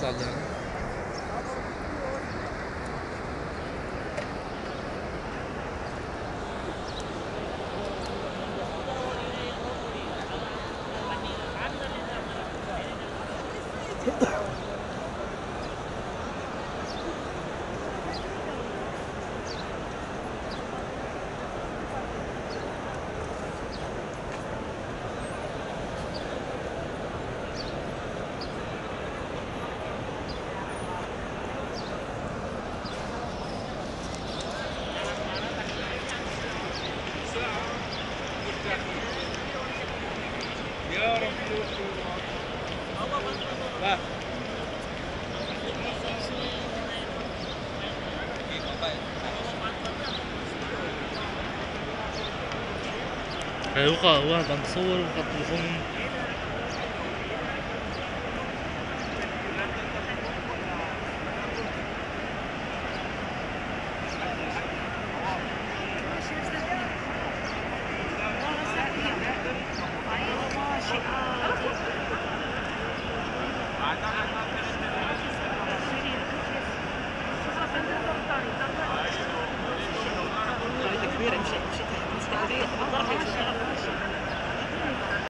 salão. Né? Yeah. よかったうわなんかそう悪かったそん good at shape